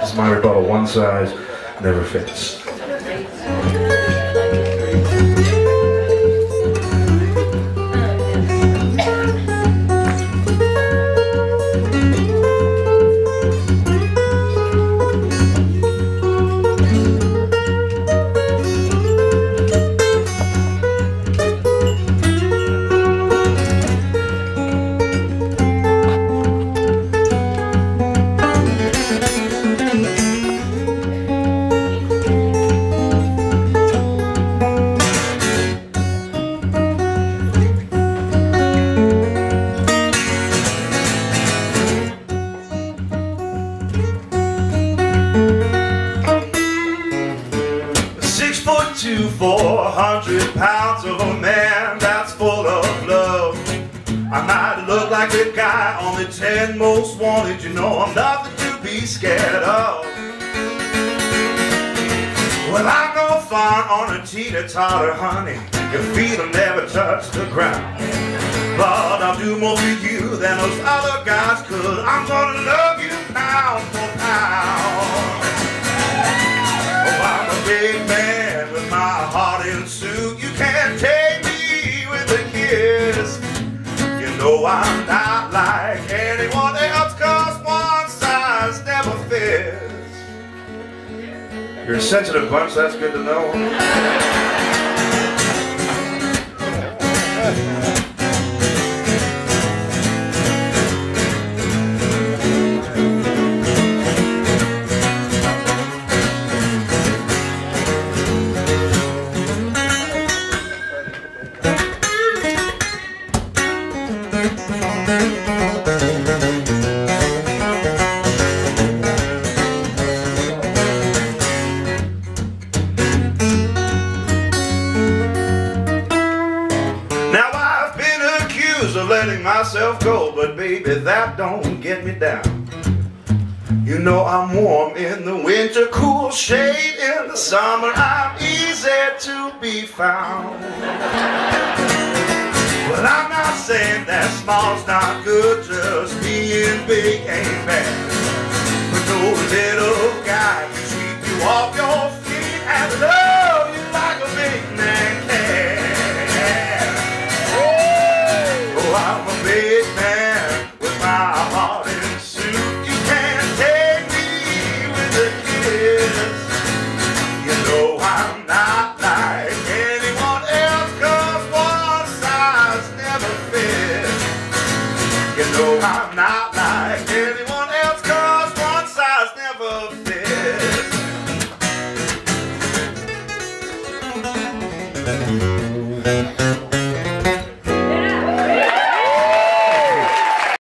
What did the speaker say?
This is my rebuttal. One size never fits. 400 pounds of a man that's full of love. I might look like the guy on the 10 most wanted, you know I'm nothing to be scared of. Well, I go far on a teeter-totter, honey. Your feet will never touch the ground. But I'll do more for you than those other guys could. I'm gonna love you pound for pound. Oh, I'm a big suit. You can't take me with a kiss. You know I'm not like anyone else, cause one size never fits. You're a sensitive bunch, that's good to know. Letting myself go, but baby, that don't get me down. You know I'm warm in the winter, cool shade in the summer, I'm easy to be found. Well, not that small's not good, just being big ain't bad. I'm not like anyone else, cause one size never fits.